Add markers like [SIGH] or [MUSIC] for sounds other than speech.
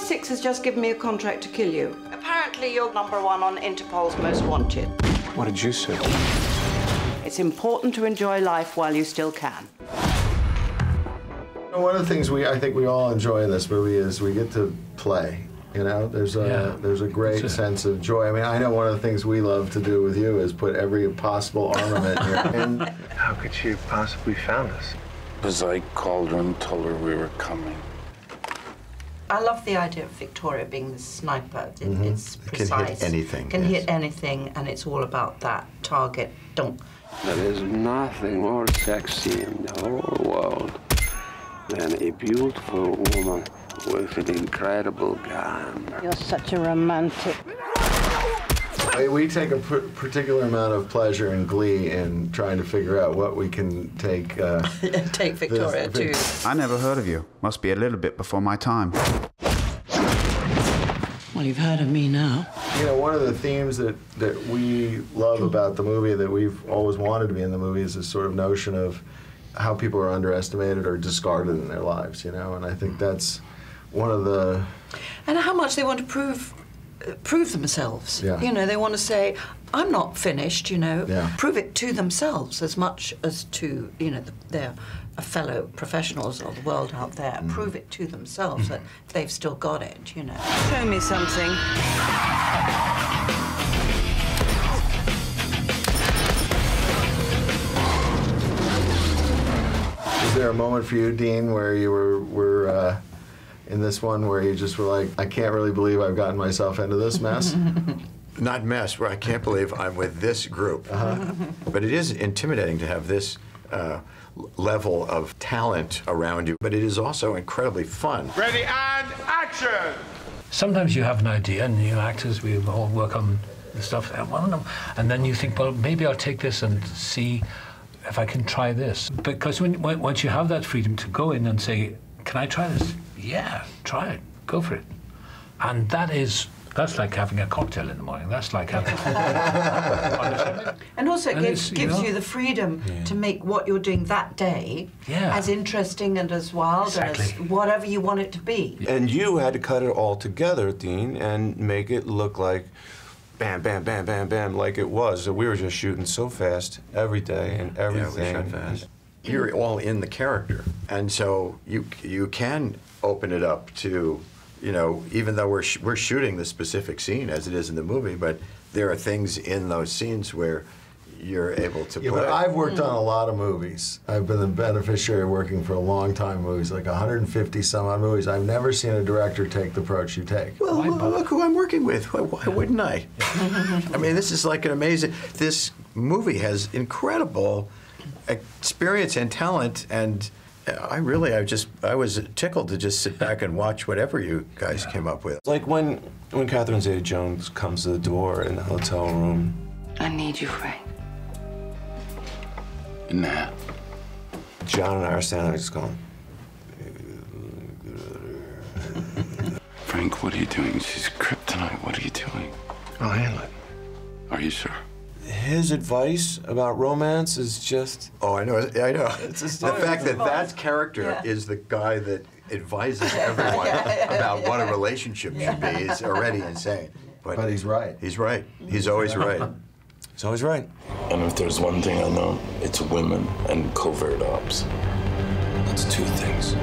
MI6 has just given me a contract to kill you. Apparently, you're number one on Interpol's Most Wanted. What did you say? It's important to enjoy life while you still can. One of the things we I think we all enjoy in this movie is we get to play. You know, there's a Yeah. there's a great a- sense of joy. I mean, I know one of the things we love to do with you is put every possible armament in and [LAUGHS] How could she have possibly found us? Because I called her and told her we were coming. I love the idea of Victoria being the sniper. It, mm-hmm. It's It can hit precise. anything, Can yes. hit anything, and it's all about that target. Don't. There is nothing more sexy in the whole world than a beautiful woman with an incredible gun. You're such a romantic. I- we take a particular amount of pleasure and glee in trying to figure out what we can take. Uh, [LAUGHS] Take Victoria This- too. I never heard of you. Must be a little bit before my time. Well, you've heard of me now. You know, one of the themes that, that we love about the movie, that we've always wanted to be in the movie, is this sort of notion of how people are underestimated or discarded in their lives, you know? And I think that's one of the. And how much they want to prove prove themselves. Yeah. You know, they want to say, "I'm not finished." You know, Yeah. prove it to themselves as much as to you know the, their uh, fellow professionals of the world out there. Mm-hmm. Prove it to themselves that they've still got it. You know. Show me something. Is there a moment for you, Dean, where you were, were uh, in this one where you just were like, I can't really believe I've gotten myself into this mess? [LAUGHS] Not mess, where I can't believe I'm with this group. But it is intimidating to have this uh, level of talent around you. But it is also incredibly fun. Ready and action! Sometimes you have an idea, and you actors, we all work on the stuff, and well, no, and then you think, well, maybe I'll take this and see if I can try this. Because when, when, once you have that freedom to go in and say, can I try this? Yeah, try it, go for it. And that is, that's like having a cocktail in the morning. That's like having. [LAUGHS] And also, it And gives, it's, you know- you the freedom to make what you're doing that day Yeah. as interesting and as wild and as whatever you want it to be. And you had to cut it all together, Dean, and make it look like bam, bam, bam, bam, bam, like it was. So we were just shooting so fast every day and everything. Yeah, we shot fast. You're all in the character, and so you you can open it up to, you know, even though we're sh- we're shooting the specific scene as it is in the movie, but there are things in those scenes where you're able to Yeah, play. but I've worked on hmm. a lot of movies. I've been the beneficiary of working for a long time movies, like 150 some odd movies. I've never seen a director take the approach you take. Well, look, look who I'm working with. Why, why wouldn't I? [LAUGHS] I mean, this is like an amazing. This movie has incredible experience and talent, and I really, I just, I was tickled to just sit back and watch whatever you guys came up with. Like when when Catherine Zeta-Jones comes to the door in the hotel room. I need you, Frank. Nah. John and I are standing there just going. Frank, what are you doing? She's kryptonite. What are you doing? I'll handle it. Are you sure? His advice about romance is just. Oh, I know, I know. [LAUGHS] It's just- the fact that that character Yeah. is the guy that advises [LAUGHS] everyone about what a relationship should be is already insane. But he's right. He's right. He's always right. He's always right. And if there's one thing I know, it's women and covert ops. That's two things.